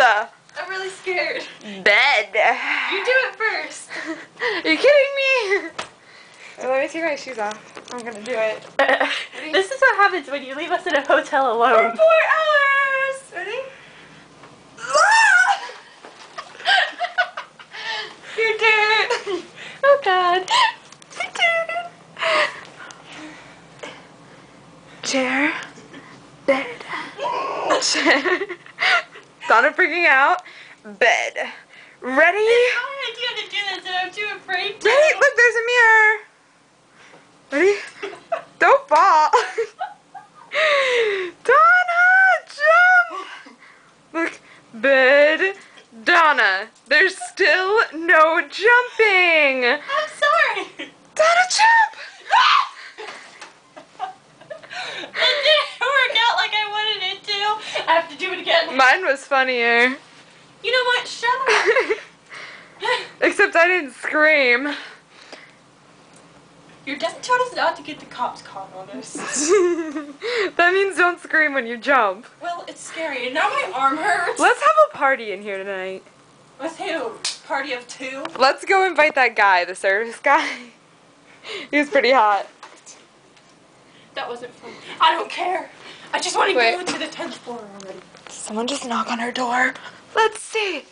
Uh, I'm really scared. bed. You do it first. Are you kidding me? Let me take my shoes off. I'm gonna do it. this is what happens when you leave us in a hotel For alone. four hours. Ready? Your turn. Oh God. Your turn. Chair. Bed. Chair. Donna freaking out. Bed. Ready? It's my idea to do this, and I'm too afraid to. Ready? Look, there's a mirror. Ready? Don't fall. Donna, jump. Look, bed. Donna, there's still no jumping. I'm sorry. Donna, jump. it didn't work out like I wanted it to. I have to do it again. Mine was funnier. You know what? Shut up. Except I didn't scream. Your dad told us not to get the cops caught on us. that means don't scream when you jump. Well, it's scary, and now my arm hurts. Let's have a party in here tonight. With who? Party of two? Let's go invite that guy, the service guy. he was pretty hot. That wasn't fun. I don't care. I just want to Wait. go to the 10th floor already. Someone just knock on our door. Let's see.